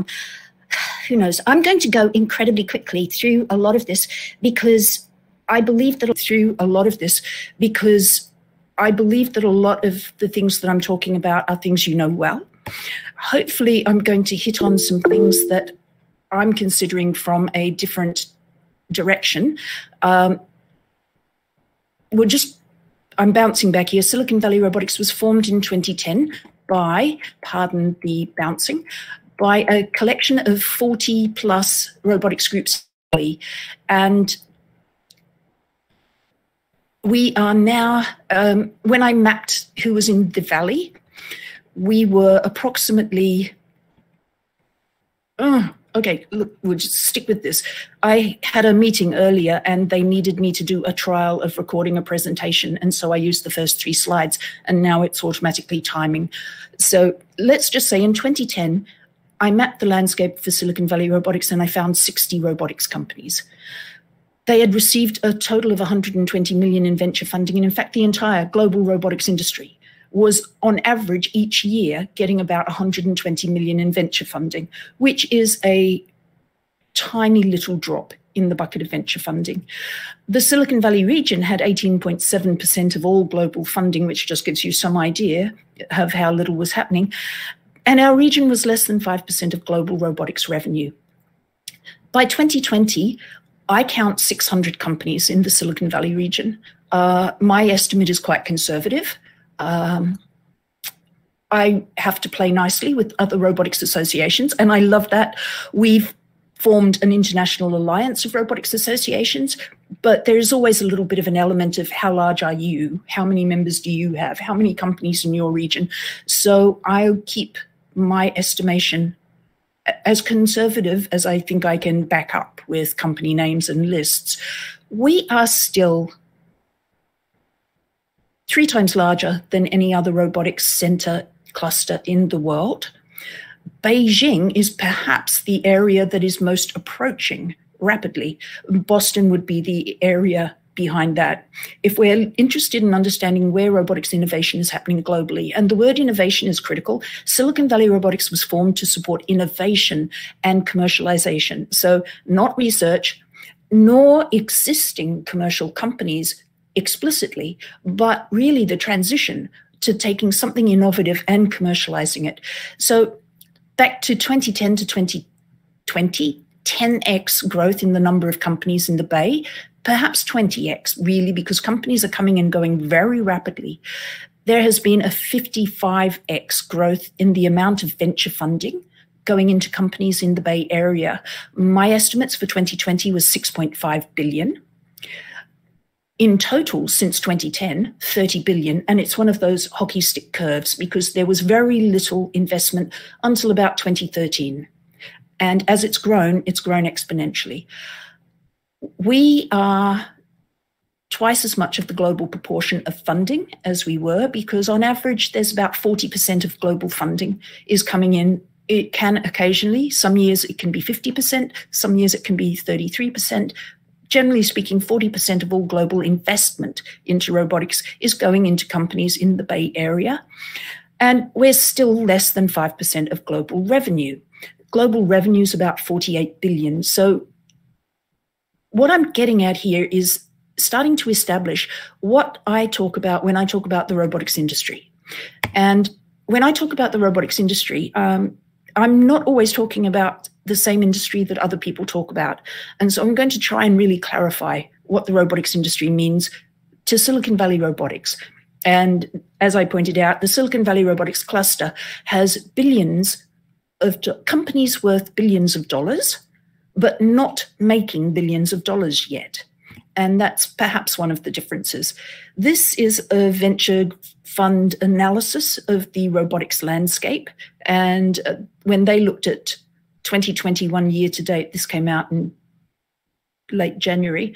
who knows? I'm going to go incredibly quickly through a lot of this because I believe that through a lot of this because I believe that a lot of the things that I'm talking about are things you know well. Hopefully, I'm going to hit on some things that I'm considering from a different direction. Um, we're just, I'm bouncing back here. Silicon Valley Robotics was formed in 2010 by, pardon the bouncing, by a collection of 40 plus robotics groups. And we are now, um, when I mapped who was in the valley, we were approximately, oh, okay, look, we'll just stick with this. I had a meeting earlier and they needed me to do a trial of recording a presentation. And so I used the first three slides and now it's automatically timing. So let's just say in 2010, I mapped the landscape for Silicon Valley robotics and I found 60 robotics companies. They had received a total of 120 million in venture funding. And in fact, the entire global robotics industry was on average each year getting about 120 million in venture funding, which is a tiny little drop in the bucket of venture funding. The Silicon Valley region had 18.7% of all global funding, which just gives you some idea of how little was happening. And our region was less than 5% of global robotics revenue. By 2020, I count 600 companies in the Silicon Valley region. Uh, my estimate is quite conservative. Um, I have to play nicely with other robotics associations, and I love that. We've formed an international alliance of robotics associations, but there's always a little bit of an element of how large are you? How many members do you have? How many companies in your region? So I'll keep my estimation as conservative as I think I can back up with company names and lists, we are still three times larger than any other robotics center cluster in the world. Beijing is perhaps the area that is most approaching rapidly. Boston would be the area behind that. If we're interested in understanding where robotics innovation is happening globally, and the word innovation is critical, Silicon Valley Robotics was formed to support innovation and commercialization. So, not research, nor existing commercial companies explicitly, but really the transition to taking something innovative and commercializing it. So, back to 2010 to 2020, 10x growth in the number of companies in the Bay, perhaps 20x, really, because companies are coming and going very rapidly. There has been a 55x growth in the amount of venture funding going into companies in the Bay Area. My estimates for 2020 was 6.5 billion. In total, since 2010, 30 billion. And it's one of those hockey stick curves because there was very little investment until about 2013. And as it's grown, it's grown exponentially we are twice as much of the global proportion of funding as we were because on average there's about 40% of global funding is coming in. It can occasionally some years it can be 50% some years it can be 33% generally speaking 40% of all global investment into robotics is going into companies in the bay area and we're still less than 5% of global revenue. Global revenue is about 48 billion so what I'm getting at here is starting to establish what I talk about when I talk about the robotics industry. And when I talk about the robotics industry, um, I'm not always talking about the same industry that other people talk about. And so I'm going to try and really clarify what the robotics industry means to Silicon Valley Robotics. And as I pointed out, the Silicon Valley Robotics cluster has billions of companies worth billions of dollars but not making billions of dollars yet. And that's perhaps one of the differences. This is a venture fund analysis of the robotics landscape. And uh, when they looked at 2021 year to date, this came out in late January,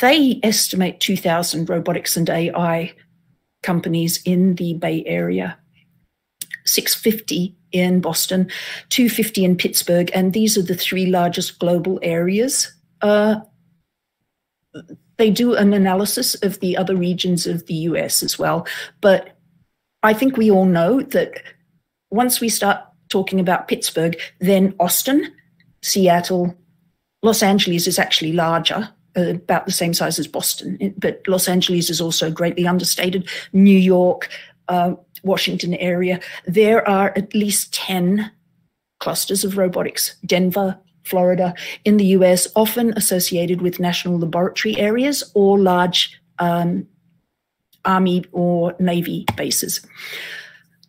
they estimate 2,000 robotics and AI companies in the Bay Area. 650 in Boston, 250 in Pittsburgh, and these are the three largest global areas. Uh, they do an analysis of the other regions of the US as well. But I think we all know that once we start talking about Pittsburgh, then Austin, Seattle, Los Angeles is actually larger, uh, about the same size as Boston, but Los Angeles is also greatly understated. New York, uh, Washington area, there are at least 10 clusters of robotics. Denver, Florida, in the US, often associated with national laboratory areas or large um, Army or Navy bases.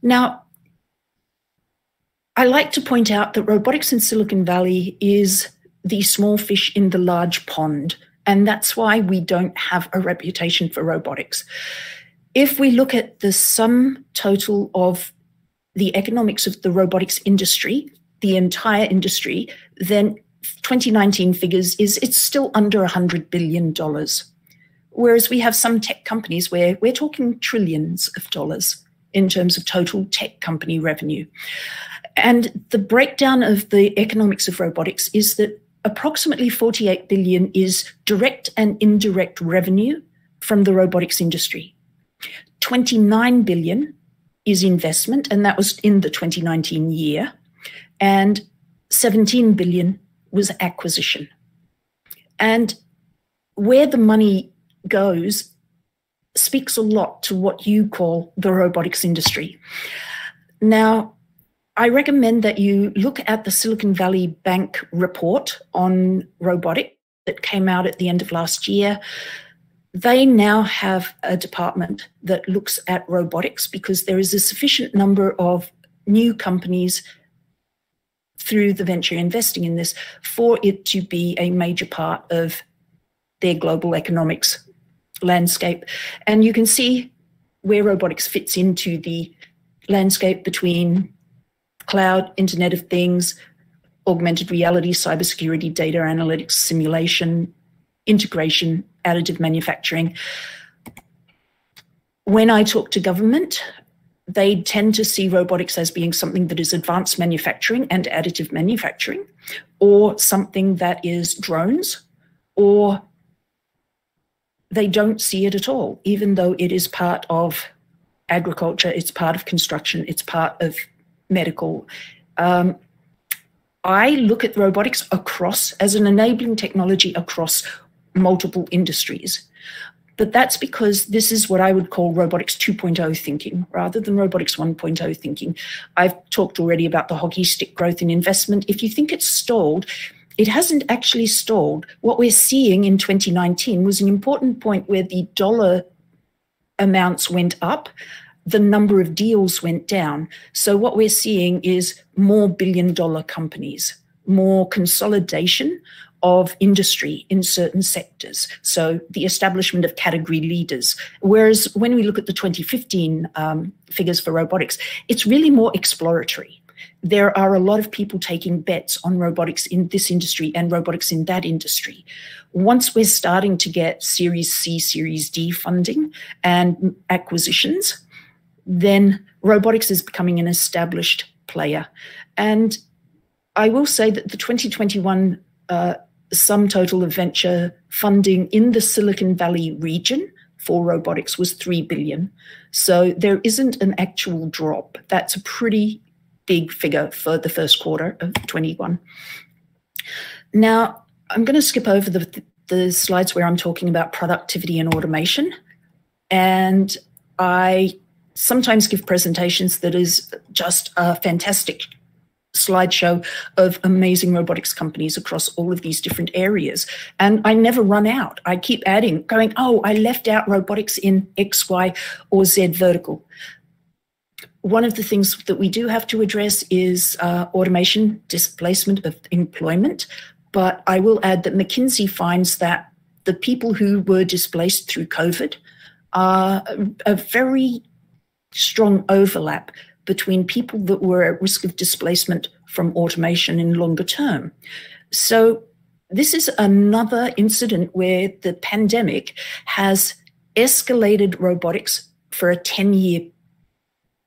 Now, I like to point out that robotics in Silicon Valley is the small fish in the large pond, and that's why we don't have a reputation for robotics. If we look at the sum total of the economics of the robotics industry, the entire industry, then 2019 figures is it's still under 100 billion dollars. Whereas we have some tech companies where we're talking trillions of dollars in terms of total tech company revenue. And the breakdown of the economics of robotics is that approximately 48 billion is direct and indirect revenue from the robotics industry. 29 billion is investment, and that was in the 2019 year. And 17 billion was acquisition. And where the money goes speaks a lot to what you call the robotics industry. Now, I recommend that you look at the Silicon Valley Bank report on robotic that came out at the end of last year. They now have a department that looks at robotics because there is a sufficient number of new companies through the venture investing in this for it to be a major part of their global economics landscape. And you can see where robotics fits into the landscape between cloud, Internet of Things, augmented reality, cybersecurity, data analytics, simulation, integration, additive manufacturing. When I talk to government, they tend to see robotics as being something that is advanced manufacturing and additive manufacturing, or something that is drones, or they don't see it at all, even though it is part of agriculture, it's part of construction, it's part of medical. Um, I look at robotics across as an enabling technology across multiple industries. But that's because this is what I would call robotics 2.0 thinking rather than robotics 1.0 thinking. I've talked already about the hockey stick growth in investment. If you think it's stalled, it hasn't actually stalled. What we're seeing in 2019 was an important point where the dollar amounts went up, the number of deals went down. So, what we're seeing is more billion dollar companies, more consolidation of industry in certain sectors. So, the establishment of category leaders. Whereas when we look at the 2015 um, figures for robotics, it's really more exploratory there are a lot of people taking bets on robotics in this industry and robotics in that industry. Once we're starting to get Series C, Series D funding and acquisitions, then robotics is becoming an established player. And I will say that the 2021 uh, sum total of venture funding in the Silicon Valley region for robotics was 3 billion. So there isn't an actual drop. That's a pretty big figure for the first quarter of 21. Now, I'm going to skip over the, the slides where I'm talking about productivity and automation. And I sometimes give presentations that is just a fantastic slideshow of amazing robotics companies across all of these different areas. And I never run out. I keep adding, going, oh, I left out robotics in X, Y, or Z vertical one of the things that we do have to address is uh, automation, displacement of employment. But I will add that McKinsey finds that the people who were displaced through COVID are a very strong overlap between people that were at risk of displacement from automation in longer term. So, this is another incident where the pandemic has escalated robotics for a 10 year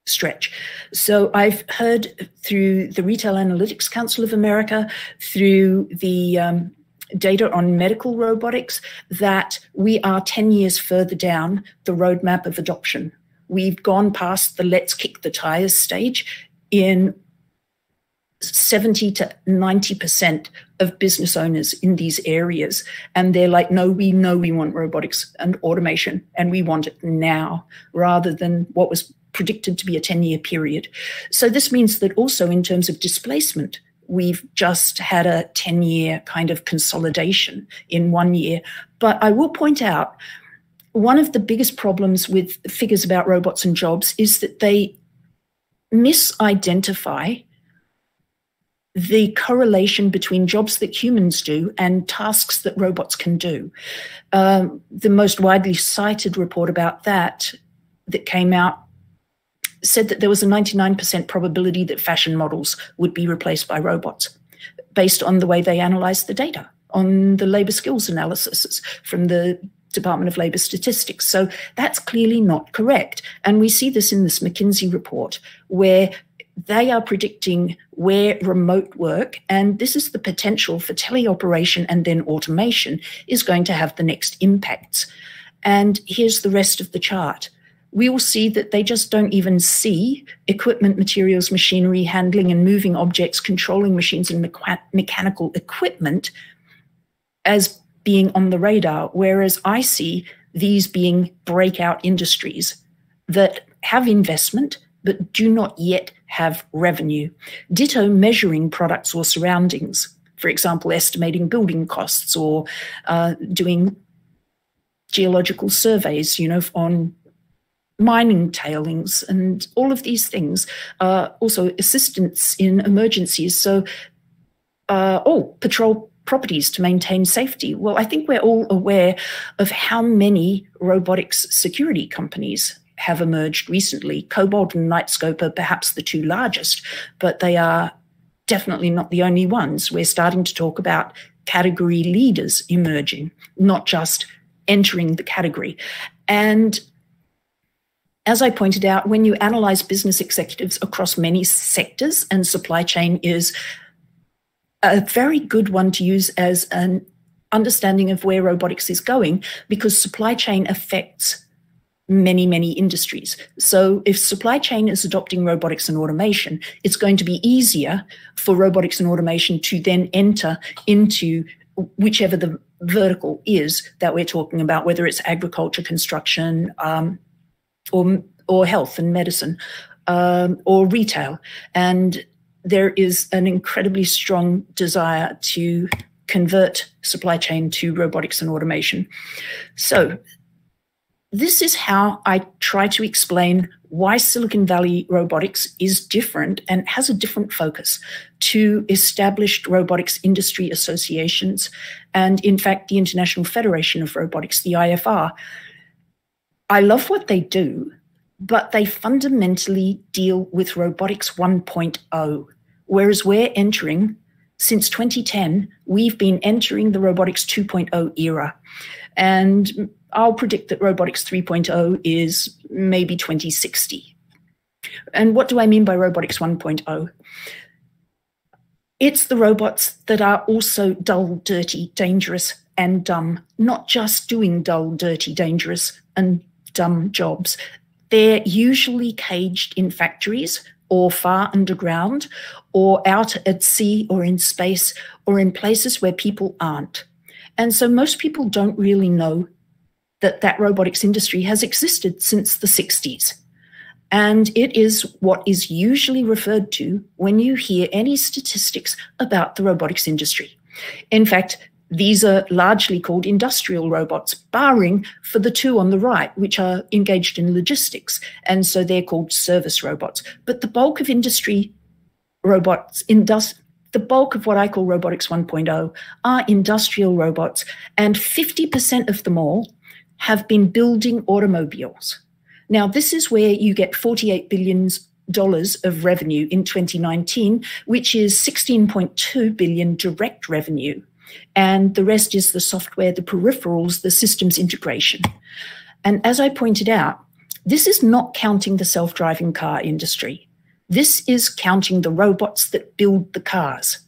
stretch. So I've heard through the Retail Analytics Council of America, through the um, data on medical robotics, that we are 10 years further down the roadmap of adoption. We've gone past the let's kick the tires stage in 70 to 90% of business owners in these areas. And they're like, no, we know we want robotics and automation, and we want it now rather than what was predicted to be a 10 year period. So this means that also in terms of displacement, we've just had a 10 year kind of consolidation in one year. But I will point out one of the biggest problems with figures about robots and jobs is that they misidentify the correlation between jobs that humans do and tasks that robots can do. Um, the most widely cited report about that that came out said that there was a 99% probability that fashion models would be replaced by robots based on the way they analyzed the data on the labor skills analysis from the Department of Labor Statistics. So that's clearly not correct. And we see this in this McKinsey report where they are predicting where remote work, and this is the potential for teleoperation and then automation, is going to have the next impacts. And here's the rest of the chart. We will see that they just don't even see equipment, materials, machinery, handling and moving objects, controlling machines, and mecha- mechanical equipment as being on the radar, whereas I see these being breakout industries that have investment but do not yet have revenue. Ditto measuring products or surroundings, for example, estimating building costs or uh, doing geological surveys, you know, on mining tailings and all of these things. Uh, also, assistance in emergencies. So, uh, oh, patrol properties to maintain safety. Well, I think we're all aware of how many robotics security companies have emerged recently. Cobalt and Knightscope are perhaps the two largest, but they are definitely not the only ones. We're starting to talk about category leaders emerging, not just entering the category. And as I pointed out, when you analyze business executives across many sectors, and supply chain is a very good one to use as an understanding of where robotics is going because supply chain affects many, many industries. So if supply chain is adopting robotics and automation, it's going to be easier for robotics and automation to then enter into whichever the vertical is that we're talking about, whether it's agriculture, construction, um, or or health and medicine, um, or retail. And there is an incredibly strong desire to convert supply chain to robotics and automation. So this is how I try to explain why Silicon Valley robotics is different and has a different focus to established robotics industry associations and, in fact, the International Federation of Robotics, the IFR. I love what they do, but they fundamentally deal with robotics 1.0 whereas we're entering since 2010 we've been entering the robotics 2.0 era. And i'll predict that robotics 3.0 is maybe 2060 and what do i mean by robotics 1.0 it's the robots that are also dull dirty dangerous and dumb. Not just doing dull dirty dangerous and dumb jobs. They're usually caged in factories or far underground or out at sea or in space or in places where people aren't. And so most people don't really know that that robotics industry has existed since the 60s. And it is what is usually referred to when you hear any statistics about the robotics industry. In fact, these are largely called industrial robots, barring for the two on the right, which are engaged in logistics. And so they're called service robots. But the bulk of industry robots, the bulk of what I call robotics 1.0 are industrial robots. And 50% of them all have been building automobiles. Now, this is where you get 48 billion dollars of revenue in 2019, which is 16.2 billion direct revenue and the rest is the software, the peripherals, the systems integration. And as I pointed out, this is not counting the self driving car industry. This is counting the robots that build the cars.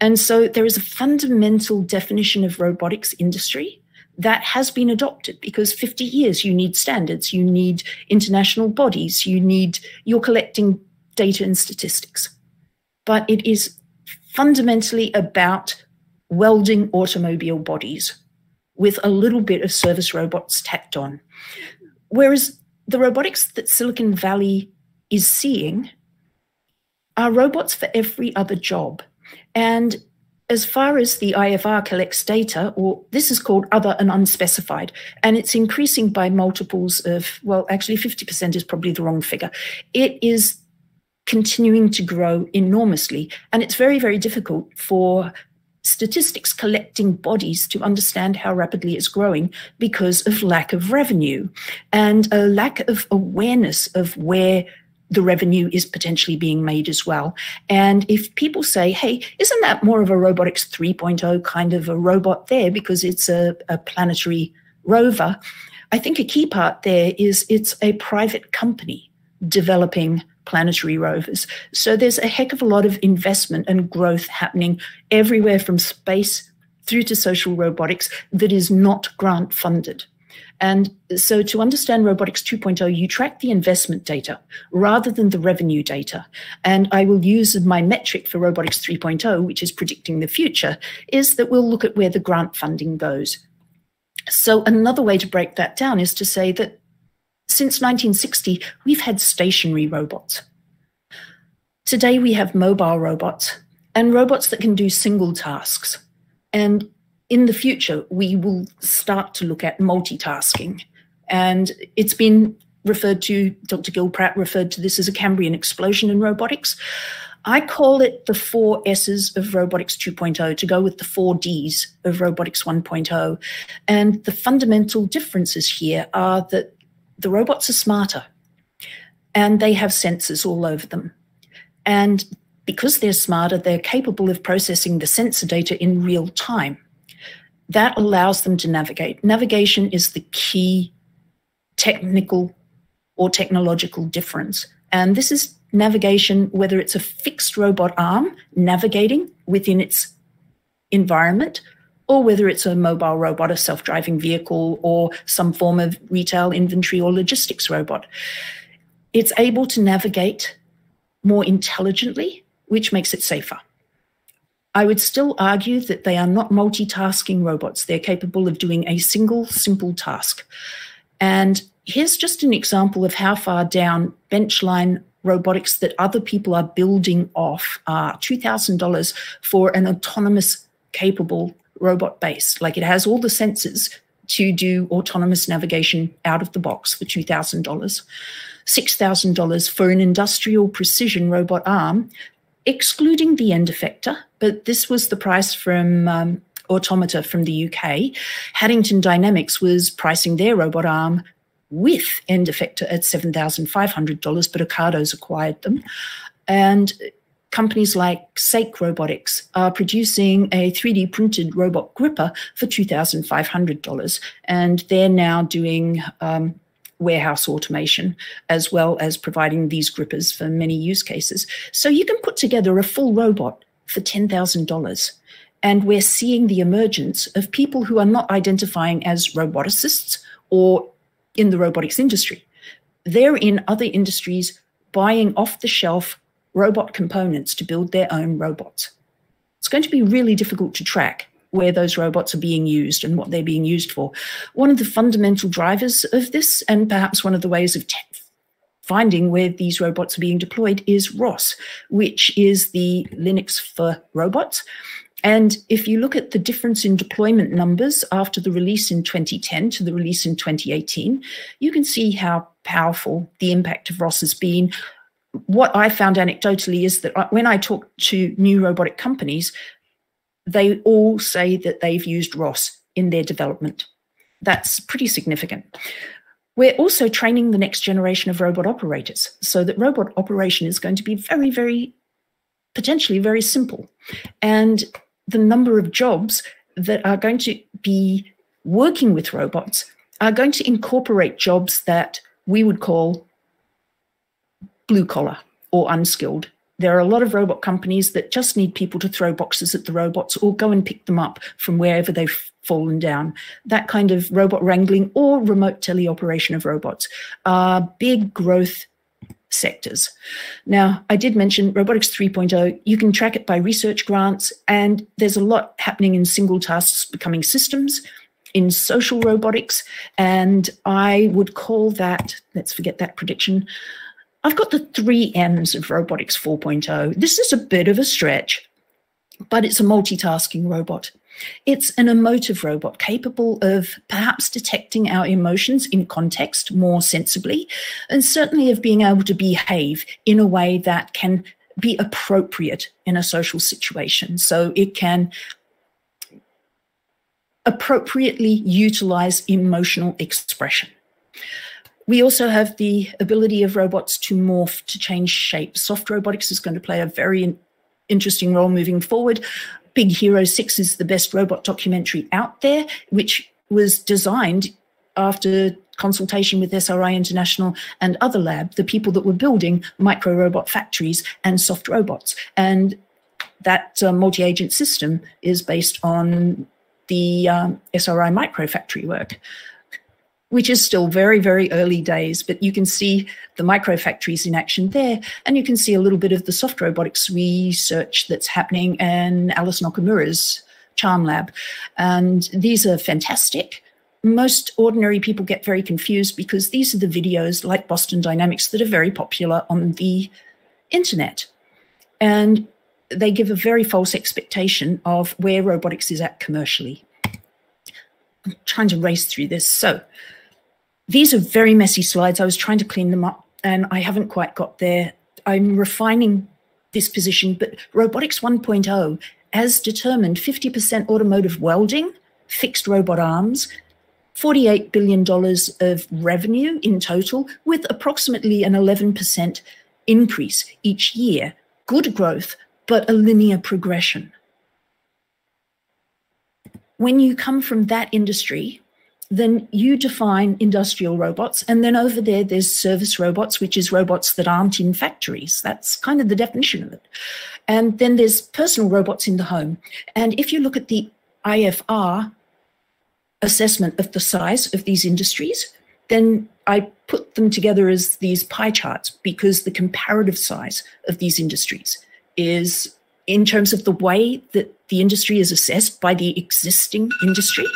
And so there is a fundamental definition of robotics industry that has been adopted because 50 years you need standards, you need international bodies, you need, you're collecting data and statistics. but it is fundamentally about welding automobile bodies with a little bit of service robots tacked on. Whereas the robotics that Silicon Valley is seeing are robots for every other job. And as far as the IFR collects data, or this is called other and unspecified, and it's increasing by multiples of, well, actually 50% is probably the wrong figure. It is continuing to grow enormously. And it's very, very difficult for statistics collecting bodies to understand how rapidly it's growing because of lack of revenue and a lack of awareness of where the revenue is potentially being made as well. And if people say, hey, isn't that more of a robotics 3.0 kind of a robot there because it's a, a planetary rover? I think a key part there is it's a private company developing planetary rovers. So there's a heck of a lot of investment and growth happening everywhere from space through to social robotics that is not grant funded. And so to understand Robotics 2.0, you track the investment data rather than the revenue data. And I will use my metric for Robotics 3.0, which is predicting the future, is that we'll look at where the grant funding goes. So another way to break that down is to say that since 1960, we've had stationary robots. Today, we have mobile robots and robots that can do single tasks. And in the future, we will start to look at multitasking. And it's been referred to, Dr. Gil Pratt referred to this as a Cambrian explosion in robotics. I call it the four S's of Robotics 2.0 to go with the four D's of Robotics 1.0. And the fundamental differences here are that the robots are smarter and they have sensors all over them. And because they're smarter, they're capable of processing the sensor data in real time. That allows them to navigate. Navigation is the key technical or technological difference. And this is navigation, whether it's a fixed robot arm navigating within its environment or whether it's a mobile robot, a self driving vehicle, or some form of retail inventory or logistics robot. It's able to navigate more intelligently, which makes it safer. I would still argue that they are not multitasking robots. They're capable of doing a single simple task. And here's just an example of how far down benchline robotics that other people are building off are $2,000 for an autonomous capable robot base. Like it has all the sensors to do autonomous navigation out of the box for $2,000. $6,000 for an industrial precision robot arm, excluding the end effector, but this was the price from um, Automata from the UK. Haddington Dynamics was pricing their robot arm with end effector at $7,500, but Ocado's acquired them. And companies like Sake Robotics are producing a 3D printed robot gripper for $2,500. And they're now doing um, warehouse automation as well as providing these grippers for many use cases. So you can put together a full robot for $10,000. And we're seeing the emergence of people who are not identifying as roboticists or in the robotics industry. They're in other industries buying off the shelf robot components to build their own robots. It's going to be really difficult to track where those robots are being used and what they're being used for. One of the fundamental drivers of this, and perhaps one of the ways of finding where these robots are being deployed, is ROS, which is the Linux for robots. And if you look at the difference in deployment numbers after the release in 2010 to the release in 2018, you can see how powerful the impact of ROS has been what I found anecdotally is that uh, when I talk to new robotic companies, they all say that they've used ROS in their development. That's pretty significant. We're also training the next generation of robot operators so that robot operation is going to be very, very, potentially very simple. And the number of jobs that are going to be working with robots are going to incorporate jobs that we would call blue collar or unskilled. There are a lot of robot companies that just need people to throw boxes at the robots or go and pick them up from wherever they've fallen down. That kind of robot wrangling or remote teleoperation of robots are big growth sectors. Now, I did mention Robotics 3.0. You can track it by research grants, and there's a lot happening in single tasks becoming systems, in social robotics, and I would call that, let's forget that prediction. I've got the three M's of Robotics 4.0. This is a bit of a stretch, but it's a multitasking robot. It's an emotive robot capable of perhaps detecting our emotions in context more sensibly, and certainly of being able to behave in a way that can be appropriate in a social situation. So it can appropriately utilize emotional expression. We also have the ability of robots to morph, to change shape. Soft robotics is going to play a very interesting role moving forward. Big Hero 6 is the best robot documentary out there, which was designed after consultation with SRI International and other lab, the people that were building micro robot factories and soft robots. And that uh, multi agent system is based on the um, SRI micro factory work which is still very, very early days, but you can see the micro factories in action there, and you can see a little bit of the soft robotics research that's happening in Allison Okamura's Charm Lab. And these are fantastic. Most ordinary people get very confused because these are the videos like Boston Dynamics that are very popular on the internet. And they give a very false expectation of where robotics is at commercially. I'm trying to race through this. So, these are very messy slides. I was trying to clean them up and I haven't quite got there. I'm refining this position, but Robotics 1.0 has determined 50% automotive welding, fixed robot arms, $48 billion of revenue in total, with approximately an 11% increase each year. Good growth, but a linear progression. When you come from that industry, then you define industrial robots. And then over there, there's service robots, which is robots that aren't in factories. That's kind of the definition of it. And then there's personal robots in the home. And if you look at the IFR assessment of the size of these industries, then I put them together as these pie charts because the comparative size of these industries is in terms of the way that the industry is assessed by the existing industry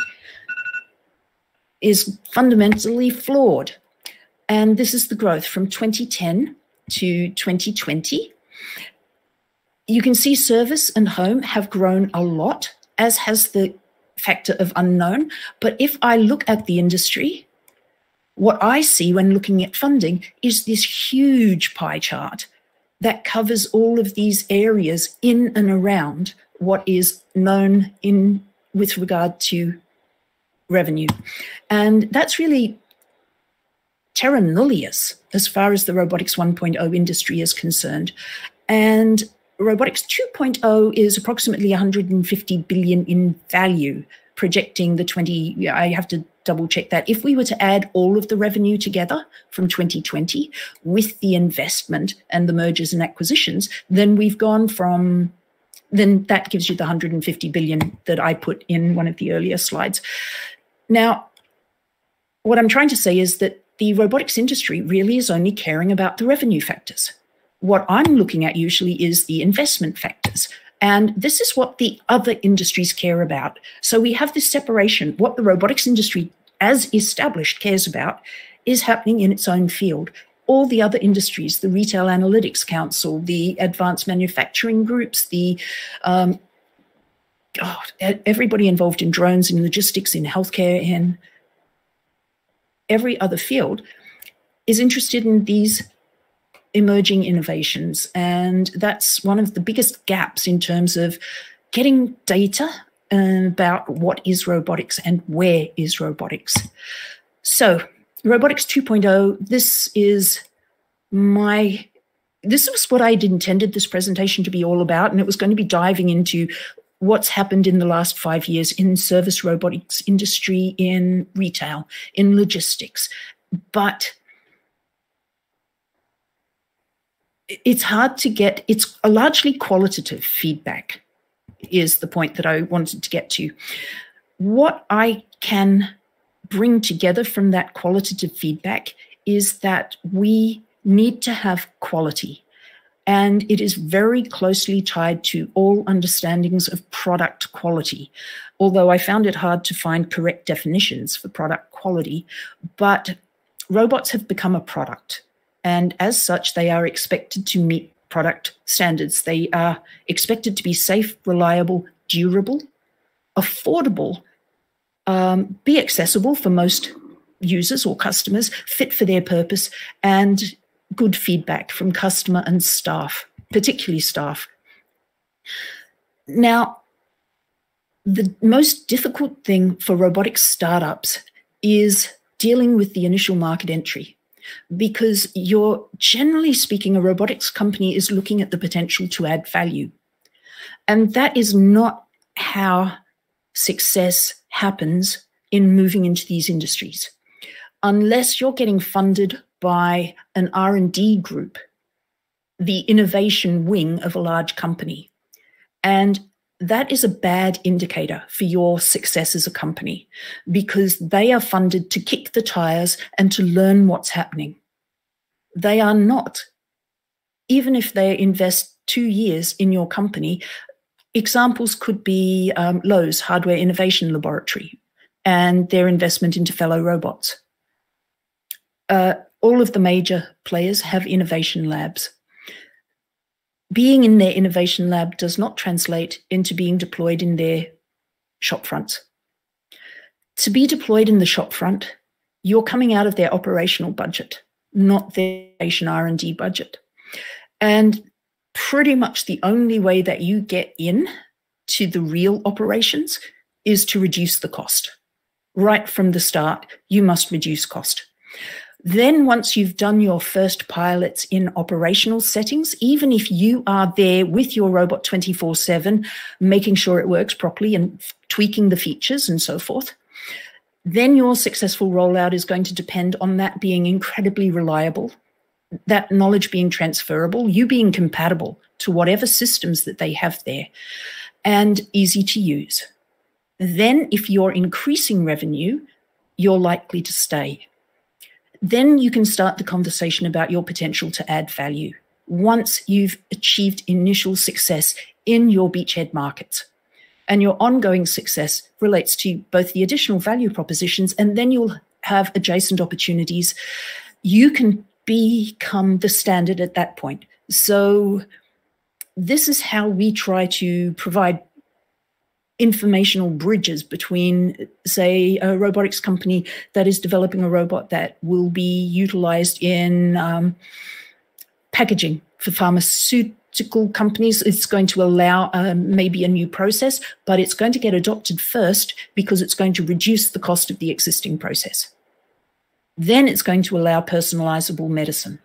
is fundamentally flawed. And this is the growth from 2010 to 2020. You can see service and home have grown a lot, as has the factor of unknown. But if I look at the industry, what I see when looking at funding is this huge pie chart that covers all of these areas in and around what is known in with regard to revenue. And that's really terra nullius as far as the robotics 1.0 industry is concerned. And robotics 2.0 is approximately 150 billion in value, projecting the 20. I have to double check that. If we were to add all of the revenue together from 2020 with the investment and the mergers and acquisitions, then we've gone from then that gives you the 150 billion that I put in one of the earlier slides. Now, what I'm trying to say is that the robotics industry really is only caring about the revenue factors. What I'm looking at usually is the investment factors. And this is what the other industries care about. So we have this separation. What the robotics industry, as established, cares about is happening in its own field. All the other industries, the Retail Analytics Council, the advanced manufacturing groups, the um, oh, everybody involved in drones, in logistics, in healthcare, in every other field is interested in these emerging innovations. And that's one of the biggest gaps in terms of getting data um, about what is robotics and where is robotics. So, robotics 2.0, this is my this was what I'd intended this presentation to be all about, and it was going to be diving into what's happened in the last five years in service robotics industry, in retail, in logistics. But it's hard to get, it's a largely qualitative feedback, is the point that I wanted to get to. What I can bring together from that qualitative feedback is that we need to have quality. And it is very closely tied to all understandings of product quality. Although I found it hard to find correct definitions for product quality, but robots have become a product. And as such, they are expected to meet product standards. They are expected to be safe, reliable, durable, affordable, um, be accessible for most users or customers, fit for their purpose, and good feedback from customer and staff, particularly staff. Now, the most difficult thing for robotics startups is dealing with the initial market entry because you're generally speaking, a robotics company is looking at the potential to add value. And that is not how success happens in moving into these industries. Unless you're getting funded by an R&D group, the innovation wing of a large company. And that is a bad indicator for your success as a company because they are funded to kick the tires and to learn what's happening. They are not. Even if they invest two years in your company, examples could be um, Lowe's Hardware Innovation Laboratory and their investment into fellow robots. Uh, all of the major players have innovation labs being in their innovation lab does not translate into being deployed in their shop fronts. To be deployed in the shop front, you're coming out of their operational budget, not their innovation R&D budget. And pretty much the only way that you get in to the real operations is to reduce the cost. Right from the start, you must reduce cost. Then, once you've done your first pilots in operational settings, even if you are there with your robot 24 7, making sure it works properly and tweaking the features and so forth, then your successful rollout is going to depend on that being incredibly reliable, that knowledge being transferable, you being compatible to whatever systems that they have there, and easy to use. Then, if you're increasing revenue, you're likely to stay then you can start the conversation about your potential to add value once you've achieved initial success in your beachhead markets. And your ongoing success relates to both the additional value propositions and then you'll have adjacent opportunities. You can become the standard at that point. So, this is how we try to provide informational bridges between, say, a robotics company that is developing a robot that will be utilized in um, packaging for pharmaceutical companies. It's going to allow um, maybe a new process, but it's going to get adopted first because it's going to reduce the cost of the existing process. Then it's going to allow personalizable medicine.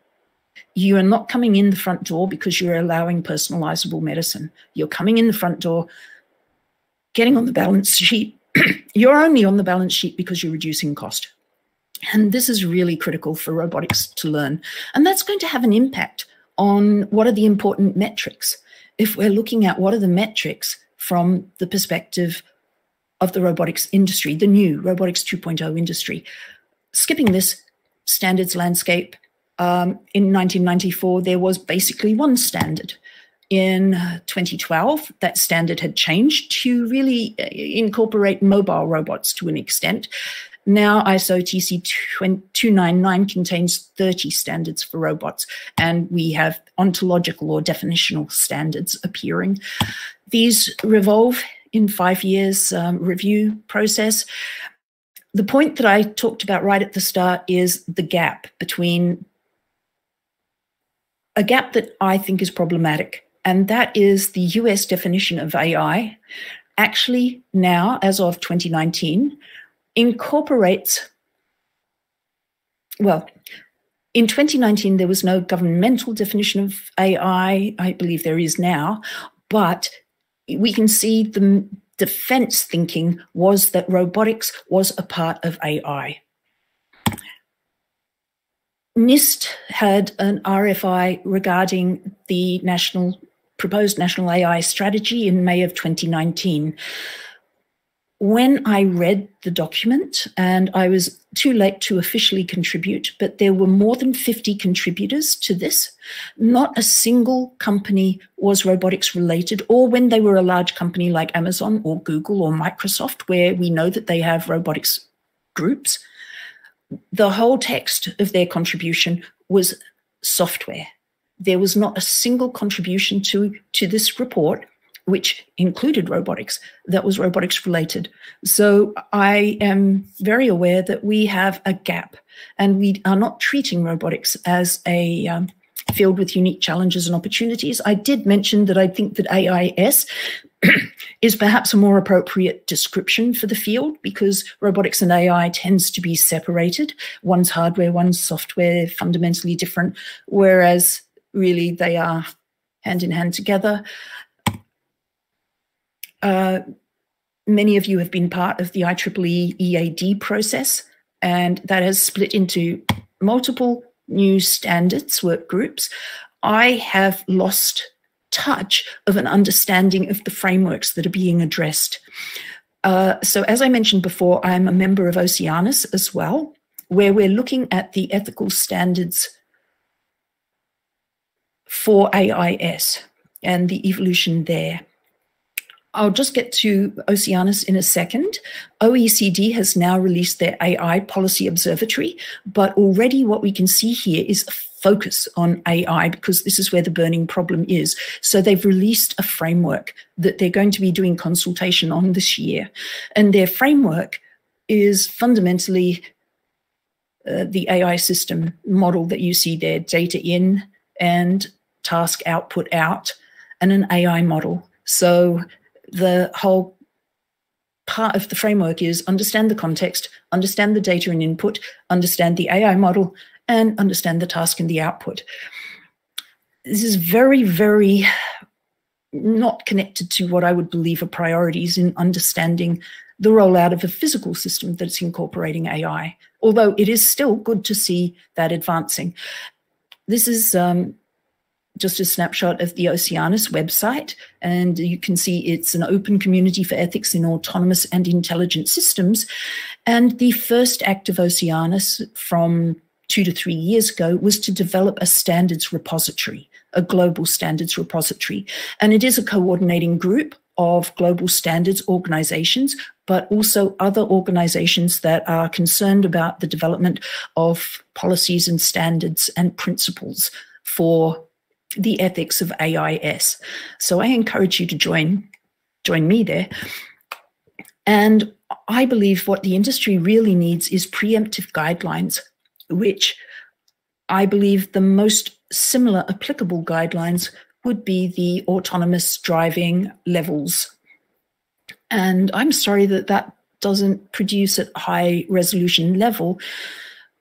You are not coming in the front door because you're allowing personalizable medicine. You're coming in the front door getting on the balance sheet, you're only on the balance sheet because you're reducing cost. And this is really critical for robotics to learn. And that's going to have an impact on what are the important metrics. If we're looking at what are the metrics from the perspective of the robotics industry, the new robotics 2.0 industry, skipping this standards landscape, um, in 1994, there was basically one standard in 2012, that standard had changed to really uh, incorporate mobile robots to an extent. Now ISO TC 299 contains 30 standards for robots, and we have ontological or definitional standards appearing. These revolve in five years um, review process. The point that I talked about right at the start is the gap between a gap that I think is problematic and that is the US definition of AI, actually now, as of 2019, incorporates, well, in 2019, there was no governmental definition of AI. I believe there is now, but we can see the defense thinking was that robotics was a part of AI. NIST had an RFI regarding the National proposed national AI strategy in May of 2019. when I read the document, and I was too late to officially contribute, but there were more than 50 contributors to this. Not a single company was robotics related, or when they were a large company like Amazon or Google or Microsoft, where we know that they have robotics groups, the whole text of their contribution was software. There was not a single contribution to, to this report which included robotics, that was robotics related. So I am very aware that we have a gap and we are not treating robotics as a um, field with unique challenges and opportunities. I did mention that I think that AIS is perhaps a more appropriate description for the field because robotics and AI tends to be separated. One's hardware, one's software, fundamentally different, whereas really they are hand in hand together. Uh, many of you have been part of the IEEE EAD process, and that has split into multiple new standards work groups. I have lost touch of an understanding of the frameworks that are being addressed. Uh, so, as I mentioned before, I'm a member of OCEANIS as well, where we're looking at the ethical standards for AIS and the evolution there. I'll just get to OCEANIS in a second. OECD has now released their AI policy observatory, but already what we can see here is a focus on AI because this is where the burning problem is. So they've released a framework that they're going to be doing consultation on this year. And their framework is fundamentally uh, the AI system model that you see there data in and task output out, and an AI model. So the whole part of the framework is understand the context, understand the data and input, understand the AI model, and understand the task and the output. This is very, very not connected to what I would believe are priorities in understanding the rollout of a physical system that's incorporating AI, although it is still good to see that advancing. This is um, just a snapshot of the OCEANIS website, and you can see it's an open community for ethics in autonomous and intelligent systems. And the first act of OCEANIS from two to three years ago was to develop a standards repository, a global standards repository. And it is a coordinating group of global standards organizations, but also other organizations that are concerned about the development of policies and standards and principles for the ethics of AIS. So I encourage you to join join me there. And I believe what the industry really needs is preemptive guidelines, which I believe the most similar applicable guidelines would be the autonomous driving levels. And I'm sorry that that doesn't produce at high resolution level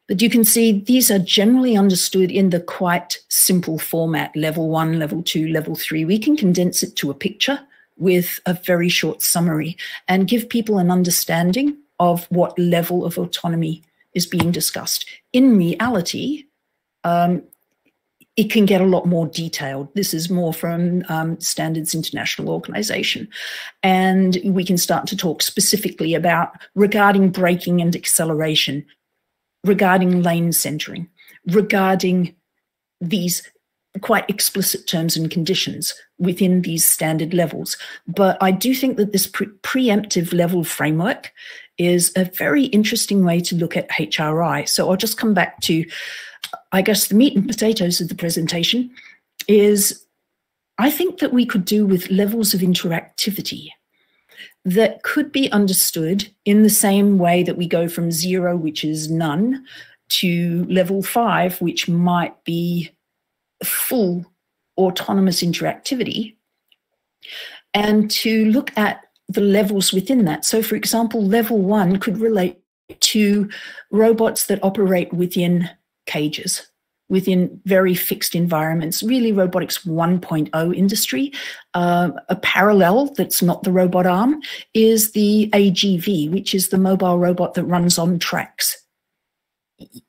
but you can see these are generally understood in the quite simple format level one, level two, level three. We can condense it to a picture with a very short summary and give people an understanding of what level of autonomy is being discussed. In reality, um, it can get a lot more detailed. This is more from um, Standards International Organization. And we can start to talk specifically about regarding braking and acceleration, regarding lane centering, regarding these quite explicit terms and conditions within these standard levels. But I do think that this pre- preemptive level framework is a very interesting way to look at HRI. So I'll just come back to, I guess, the meat and potatoes of the presentation is I think that we could do with levels of interactivity that could be understood in the same way that we go from zero, which is none, to level five, which might be full autonomous interactivity, and to look at the levels within that. So, for example, level one could relate to robots that operate within cages within very fixed environments, really robotics 1.0 industry. Uh, a parallel that's not the robot arm is the AGV, which is the mobile robot that runs on tracks.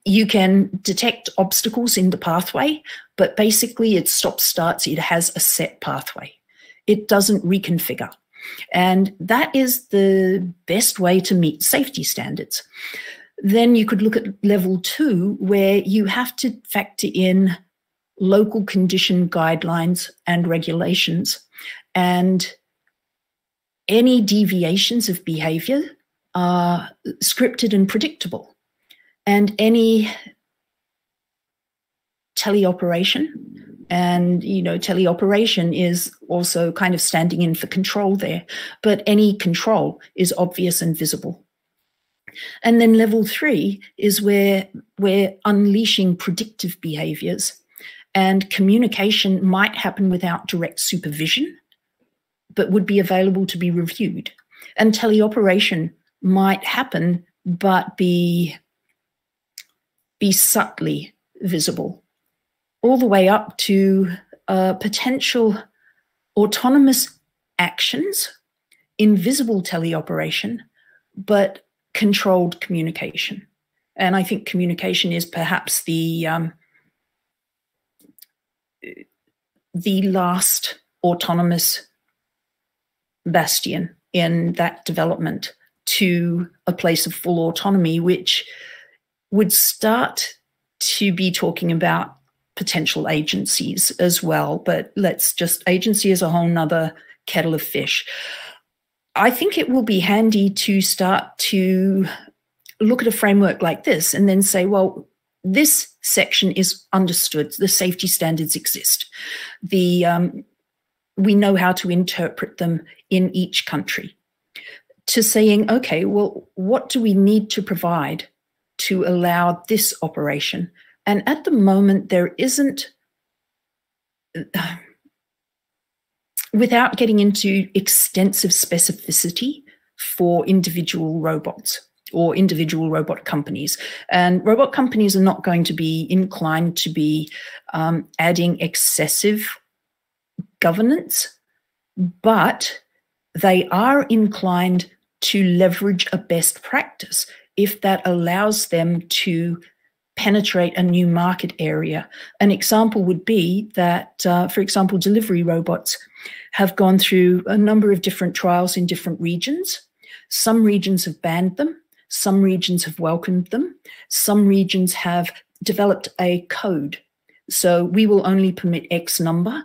You can detect obstacles in the pathway, but basically it stops starts, it has a set pathway. It doesn't reconfigure. And that is the best way to meet safety standards. Then you could look at level two, where you have to factor in local condition guidelines and regulations. And any deviations of behavior are scripted and predictable. And any teleoperation and you know teleoperation is also kind of standing in for control there but any control is obvious and visible and then level 3 is where we're unleashing predictive behaviors and communication might happen without direct supervision but would be available to be reviewed. And teleoperation might happen but be be subtly visible all the way up to uh, potential autonomous actions, invisible teleoperation, but controlled communication. And I think communication is perhaps the um, the last autonomous bastion in that development to a place of full autonomy, which would start to be talking about potential agencies as well. But let's just agency is a whole nother kettle of fish. I think it will be handy to start to look at a framework like this and then say, well, this section is understood. The safety standards exist. The um, we know how to interpret them in each country. To saying, okay, well, what do we need to provide to allow this operation? And at the moment, there isn't, without getting into extensive specificity for individual robots or individual robot companies. And robot companies are not going to be inclined to be um, adding excessive governance, but they are inclined to leverage a best practice if that allows them to penetrate a new market area. An example would be that, uh, for example, delivery robots have gone through a number of different trials in different regions. Some regions have banned them, some regions have welcomed them, some regions have developed a code. So we will only permit X number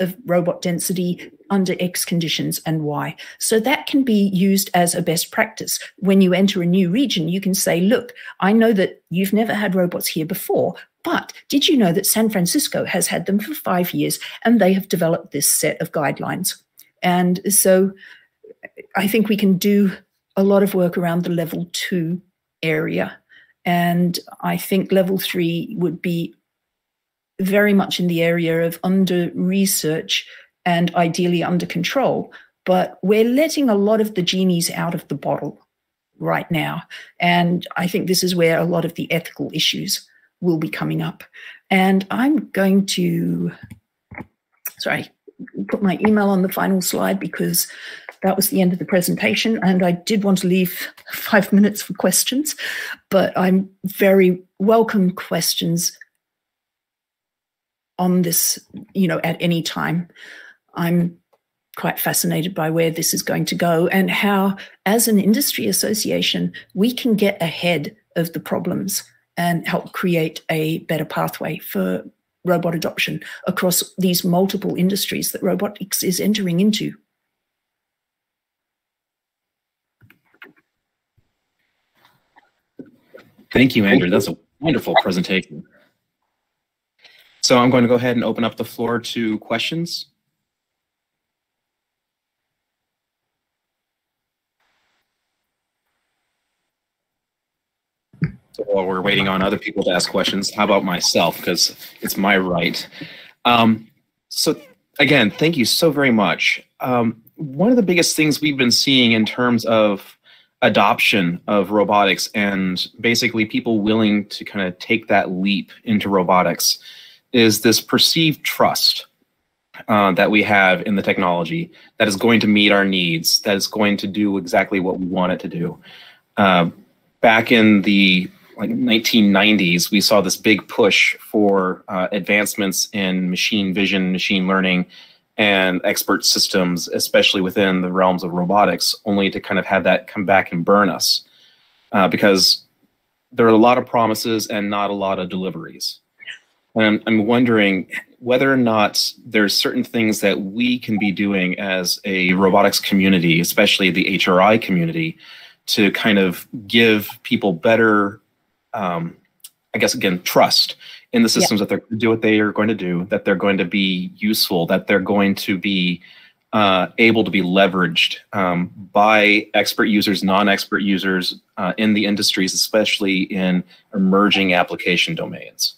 of robot density under X conditions and Y. So that can be used as a best practice. When you enter a new region, you can say, look, I know that you've never had robots here before, but did you know that San Francisco has had them for five years and they have developed this set of guidelines? And so I think we can do a lot of work around the level two area. And I think level three would be very much in the area of under research and ideally under control. But we're letting a lot of the genies out of the bottle right now. And I think this is where a lot of the ethical issues will be coming up. And I'm going to, sorry, put my email on the final slide because that was the end of the presentation. And I did want to leave five minutes for questions, but I'm very welcome questions on this, you know, at any time. I'm quite fascinated by where this is going to go and how, as an industry association, we can get ahead of the problems and help create a better pathway for robot adoption across these multiple industries that robotics is entering into. Thank you, Andra. That's a wonderful presentation. So I'm going to go ahead and open up the floor to questions. While we're waiting on other people to ask questions, how about myself? Because it's my right. Um, so again, thank you so very much. Um, one of the biggest things we've been seeing in terms of adoption of robotics and basically people willing to kind of take that leap into robotics is this perceived trust uh, that we have in the technology that is going to meet our needs, that is going to do exactly what we want it to do. Uh, back in the like 1990s, we saw this big push for uh, advancements in machine vision, machine learning, and expert systems, especially within the realms of robotics, only to kind of have that come back and burn us. Uh, because there are a lot of promises and not a lot of deliveries. And I'm wondering whether or not there's certain things that we can be doing as a robotics community, especially the HRI community, to kind of give people better, um, I guess, again, trust in the systems yeah. that they're going to do what they are going to do, that they're going to be useful, that they're going to be uh, able to be leveraged um, by expert users, non-expert users uh, in the industries, especially in emerging application domains.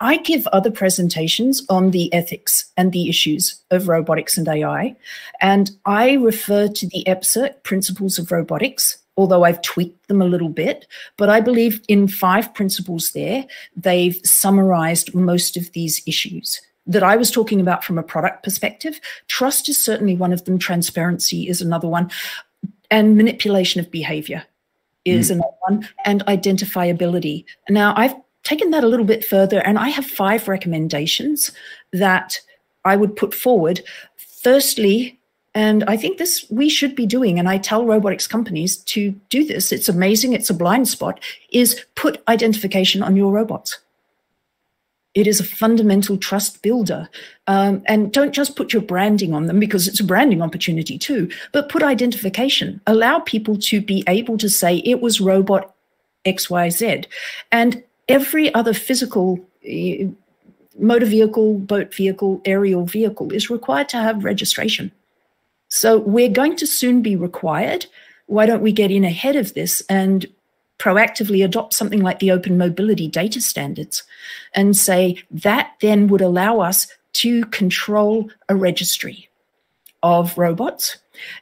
I give other presentations on the ethics and the issues of robotics and AI, and I refer to the EPSRC principles of robotics, although I've tweaked them a little bit. But I believe in five principles there, they've summarized most of these issues that I was talking about from a product perspective. Trust is certainly one of them, transparency is another one, and manipulation of behavior is mm. another one, and identifiability. Now, I've taken that a little bit further, and I have five recommendations that I would put forward. Firstly, and I think this we should be doing, and I tell robotics companies to do this. It's amazing, it's a blind spot, is put identification on your robots. It is a fundamental trust builder. Um, and don't just put your branding on them because it's a branding opportunity too, but put identification. Allow people to be able to say it was robot XYZ. And every other physical uh, motor vehicle, boat vehicle, aerial vehicle is required to have registration. So we're going to soon be required. Why don't we get in ahead of this and proactively adopt something like the open mobility data standards and say that then would allow us to control a registry of robots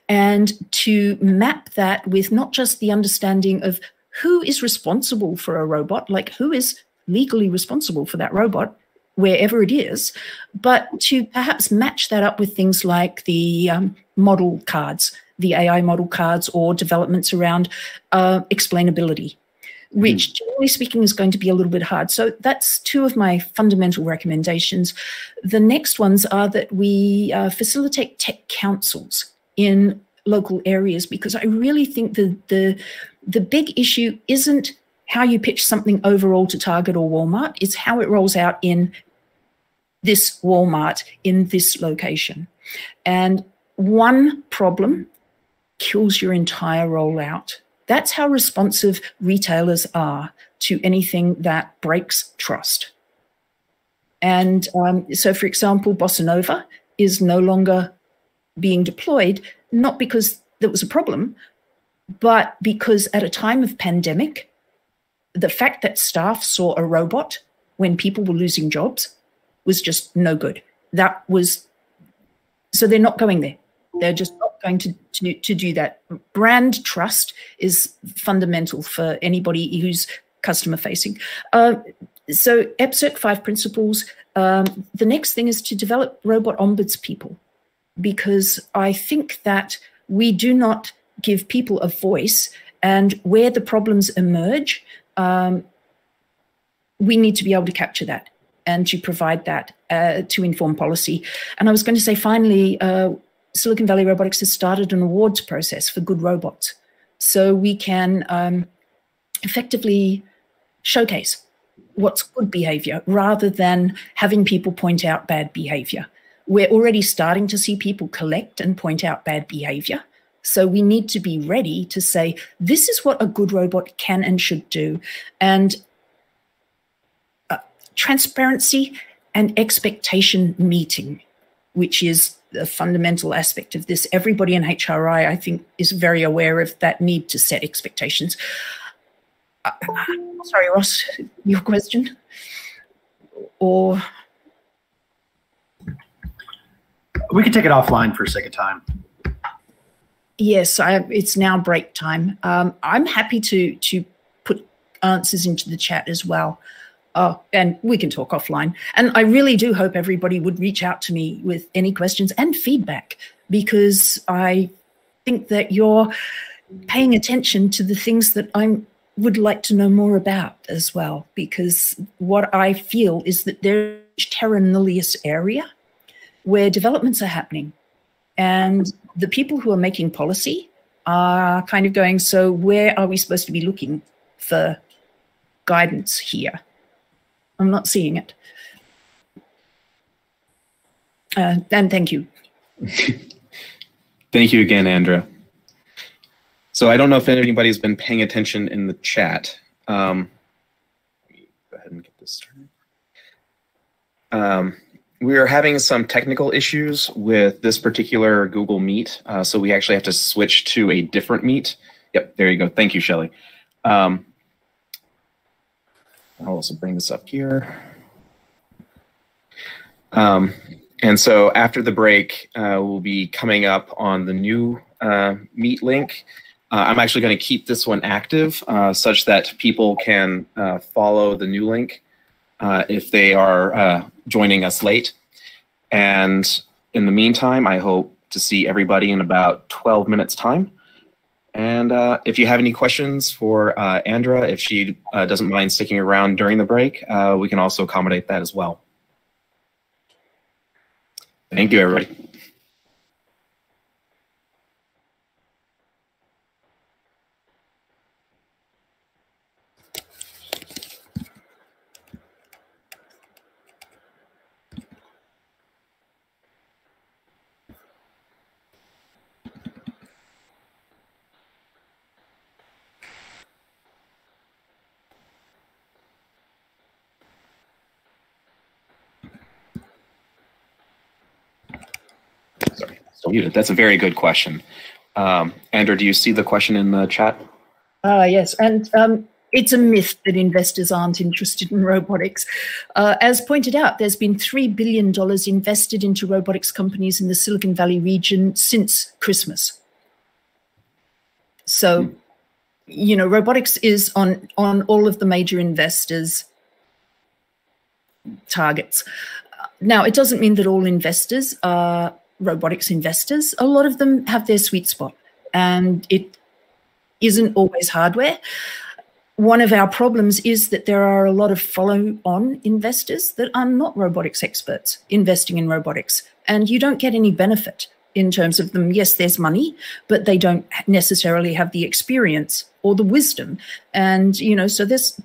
and to map that with not just the understanding of who is responsible for a robot, like who is legally responsible for that robot, wherever it is, but to perhaps match that up with things like the um, model cards, the AI model cards, or developments around uh, explainability, which mm. generally speaking is going to be a little bit hard. So that's two of my fundamental recommendations. The next ones are that we uh, facilitate tech councils in local areas because I really think the the the big issue isn't how you pitch something overall to Target or Walmart, it's how it rolls out in this Walmart in this location. And one problem kills your entire rollout. That's how responsive retailers are to anything that breaks trust. And um, so, for example, Bossa Nova is no longer being deployed, not because there was a problem, but because at a time of pandemic, the fact that staff saw a robot when people were losing jobs was just no good. That was so they're not going there. They're just not going to, to, to do that. Brand trust is fundamental for anybody who's customer facing. Uh, so EPSRC five principles. Um, the next thing is to develop robot ombuds people, because I think that we do not give people a voice. And where the problems emerge, um, we need to be able to capture that and to provide that uh, to inform policy. And I was going to say, finally, uh, Silicon Valley Robotics has started an awards process for good robots. So we can um, effectively showcase what's good behavior rather than having people point out bad behavior. We're already starting to see people collect and point out bad behavior. So we need to be ready to say, this is what a good robot can and should do. And uh, transparency and expectation meeting, which is a fundamental aspect of this. Everybody in HRI, I think, is very aware of that need to set expectations. Uh, sorry, Ross, your question? Or. We can take it offline for a second time. Yes, I, it's now break time. Um, I'm happy to to put answers into the chat as well. Oh, and we can talk offline. And I really do hope everybody would reach out to me with any questions and feedback because I think that you're paying attention to the things that I would like to know more about as well. Because what I feel is that there's terra nullius area where developments are happening. And the people who are making policy are kind of going, so where are we supposed to be looking for guidance here? I'm not seeing it. Uh, and thank you. thank you again, Andra. So I don't know if anybody's been paying attention in the chat. Um, let me go ahead and get this started. Um, we are having some technical issues with this particular Google Meet, uh, so we actually have to switch to a different Meet. Yep, there you go. Thank you, Shelly. Um, I'll also bring this up here. Um, and so after the break, uh, we'll be coming up on the new uh, Meet link. Uh, I'm actually going to keep this one active uh, such that people can uh, follow the new link uh, if they are joining us late. And in the meantime, I hope to see everybody in about 12 minutes time. And uh, if you have any questions for uh, Andra, if she uh, doesn't mind sticking around during the break, uh, we can also accommodate that as well. Thank you, everybody. Muted. That's a very good question. Um, Andra, do you see the question in the chat? Uh, yes, and um, it's a myth that investors aren't interested in robotics. Uh, as pointed out, there's been $3 billion invested into robotics companies in the Silicon Valley region since Christmas. So, hmm. you know, robotics is on, on all of the major investors' targets. Now, it doesn't mean that all investors are robotics investors, a lot of them have their sweet spot, and it isn't always hardware. One of our problems is that there are a lot of follow on investors that are not robotics experts investing in robotics, and you don't get any benefit in terms of them. Yes, there's money, but they don't necessarily have the experience or the wisdom. And, you know, so this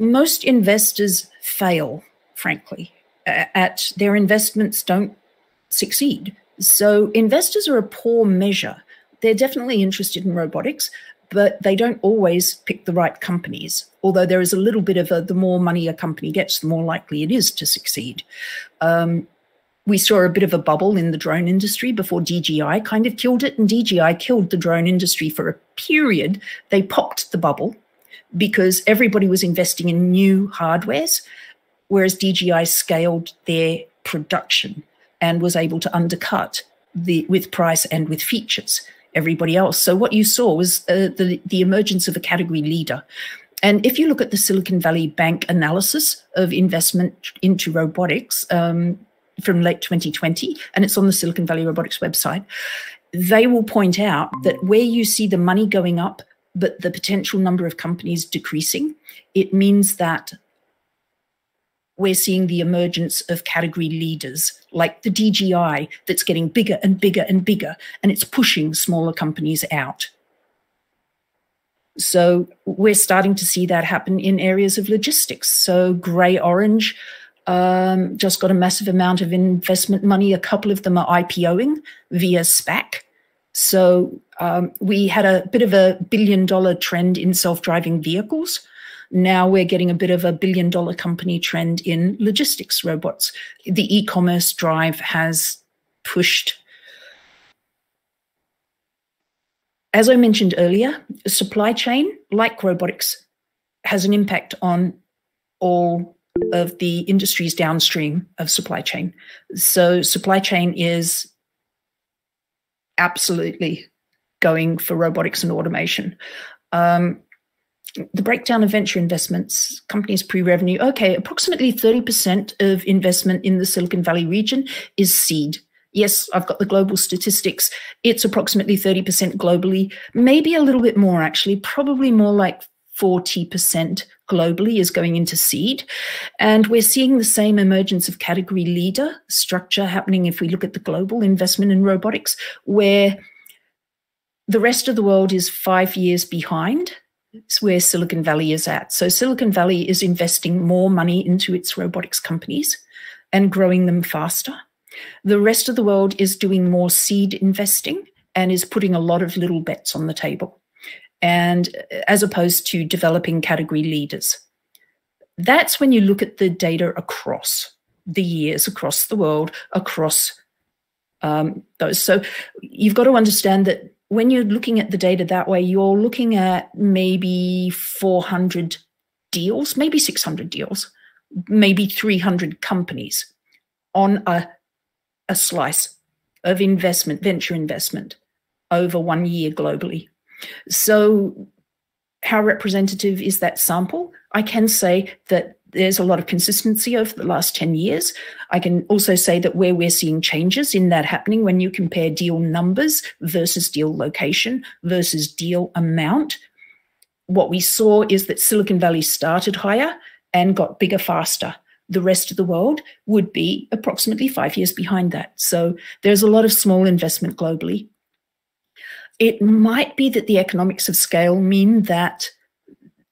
most investors fail, frankly, at their investments don't succeed. So investors are a poor measure. They're definitely interested in robotics, but they don't always pick the right companies. Although there is a little bit of a the more money a company gets, the more likely it is to succeed. Um, we saw a bit of a bubble in the drone industry before DJI kind of killed it, and DJI killed the drone industry for a period. They popped the bubble because everybody was investing in new hardwares, whereas DJI scaled their production and was able to undercut the with price and with features everybody else. So what you saw was uh, the the emergence of a category leader. And if you look at the Silicon Valley Bank analysis of investment into robotics um, from late 2020, and it's on the Silicon Valley Robotics website, they will point out that where you see the money going up, but the potential number of companies decreasing, it means that we're seeing the emergence of category leaders like the DJI that's getting bigger and bigger and bigger, and it's pushing smaller companies out. So we're starting to see that happen in areas of logistics. So GreyOrange um, just got a massive amount of investment money. A couple of them are IPOing via SPAC. So um, we had a bit of a billion dollar trend in self driving vehicles. Now we're getting a bit of a billion dollar company trend in logistics robots. The e commerce drive has pushed. As I mentioned earlier, supply chain, like robotics, has an impact on all of the industries downstream of supply chain. So, supply chain is absolutely going for robotics and automation. Um, the breakdown of venture investments, companies pre revenue. Okay, approximately 30% of investment in the Silicon Valley region is seed. Yes, I've got the global statistics. It's approximately 30% globally, maybe a little bit more actually, probably more like 40% globally is going into seed. And we're seeing the same emergence of category leader structure happening if we look at the global investment in robotics, where the rest of the world is five years behind. It's where Silicon Valley is at. So Silicon Valley is investing more money into its robotics companies and growing them faster. The rest of the world is doing more seed investing and is putting a lot of little bets on the table and as opposed to developing category leaders. That's when you look at the data across the years, across the world, across um, those. So you've got to understand that when you're looking at the data that way, you're looking at maybe 400 deals, maybe 600 deals, maybe 300 companies on a, a slice of investment, venture investment over one year globally. So, how representative is that sample? I can say that there's a lot of consistency over the last 10 years. I can also say that where we're seeing changes in that happening when you compare deal numbers versus deal location versus deal amount, what we saw is that Silicon Valley started higher and got bigger faster. The rest of the world would be approximately five years behind that. So there's a lot of small investment globally. It might be that the economics of scale mean that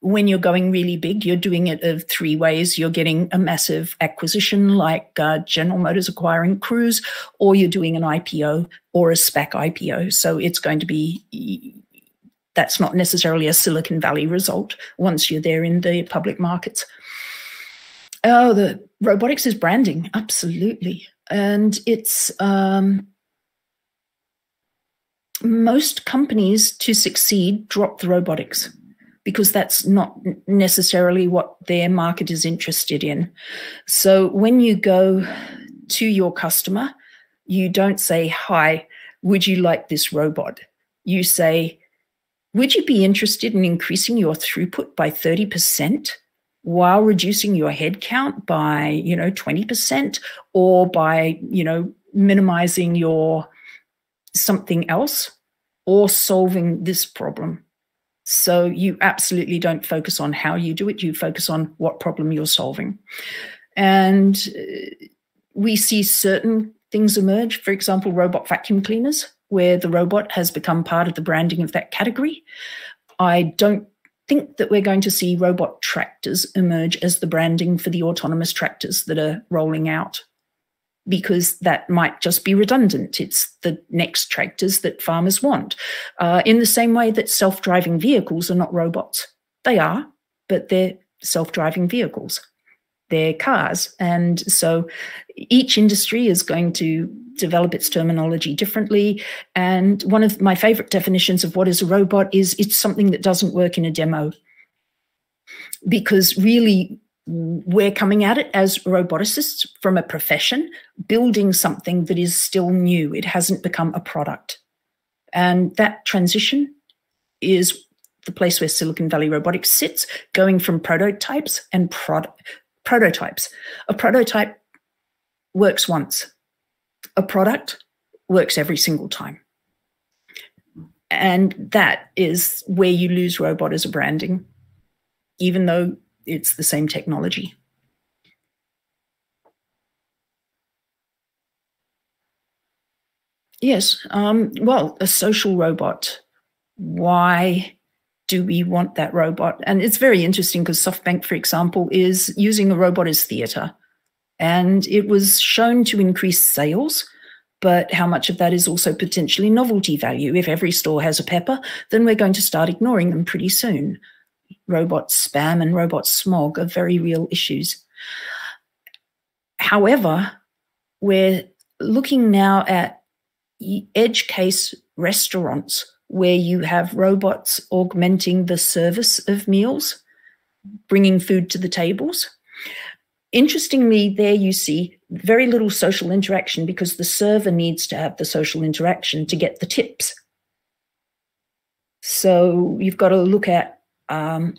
when you're going really big, you're doing it of three ways. You're getting a massive acquisition like uh, General Motors acquiring Cruise, or you're doing an IPO or a SPAC IPO. So it's going to be, that's not necessarily a Silicon Valley result once you're there in the public markets. Oh, the robotics is branding, absolutely. And it's, um, most companies to succeed drop the robotics because that's not necessarily what their market is interested in. So when you go to your customer, you don't say, Hi, would you like this robot? You say, Would you be interested in increasing your throughput by 30%? while reducing your headcount by you know 20% or by you know minimizing your something else or solving this problem so you absolutely don't focus on how you do it, you focus on what problem you're solving. And uh, we see certain things emerge, for example, robot vacuum cleaners, where the robot has become part of the branding of that category. I don't think that we're going to see robot tractors emerge as the branding for the autonomous tractors that are rolling out because that might just be redundant. It's the next tractors that farmers want. Uh, in the same way that self driving vehicles are not robots, they are, but they're self driving vehicles. They're cars. And so each industry is going to develop its terminology differently. And one of my favorite definitions of what is a robot is it's something that doesn't work in a demo. Because really, we're coming at it as roboticists from a profession, building something that is still new. It hasn't become a product. And that transition is the place where Silicon Valley Robotics sits, going from prototypes and prod- prototypes. A prototype works once, a product works every single time. And that is where you lose robot as a branding, even though it's the same technology. Yes. Um, well, a social robot. Why do we want that robot? And it's very interesting because SoftBank, for example, is using a robot as theater. And it was shown to increase sales, but how much of that is also potentially novelty value? If every store has a pepper, then we're going to start ignoring them pretty soon robot spam and robot smog are very real issues. However, we're looking now at edge case restaurants where you have robots augmenting the service of meals, bringing food to the tables. Interestingly, there you see very little social interaction because the server needs to have the social interaction to get the tips. So you've got to look at um,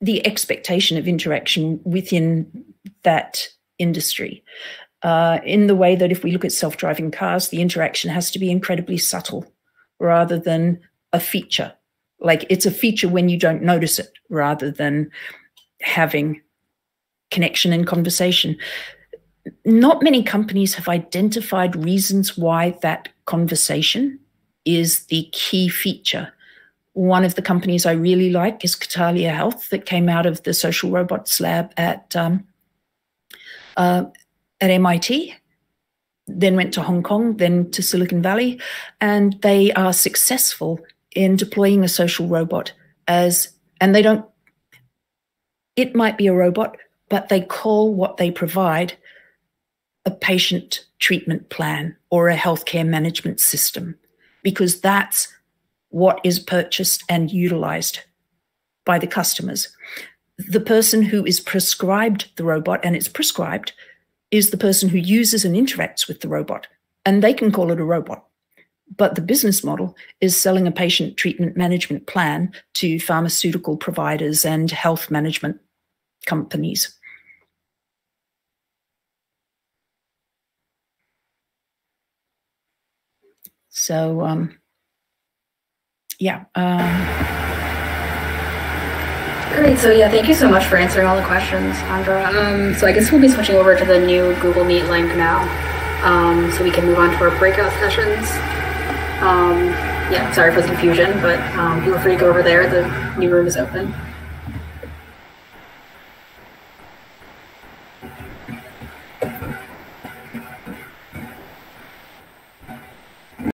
the expectation of interaction within that industry. Uh, in the way that if we look at self driving cars, the interaction has to be incredibly subtle rather than a feature Like it's a feature when you don't notice it rather than having connection and conversation. Not many companies have identified reasons why that conversation is the key feature. One of the companies I really like is Catalia Health, that came out of the Social Robots Lab at um, uh, at MIT, then went to Hong Kong, then to Silicon Valley, and they are successful in deploying a social robot as, and they don't. It might be a robot, but they call what they provide a patient treatment plan or a healthcare management system because that's what is purchased and utilized by the customers. The person who is prescribed the robot, and it's prescribed, is the person who uses and interacts with the robot, and they can call it a robot. But the business model is selling a patient treatment management plan to pharmaceutical providers and health management companies. So, um, yeah. Um, Great. So yeah, thank you so much for answering all the questions, Andra. Um, so I guess we'll be switching over to the new Google Meet link now, um, so we can move on to our breakout sessions. Um, yeah, sorry for the confusion, but um, feel free to go over there. The new room is open.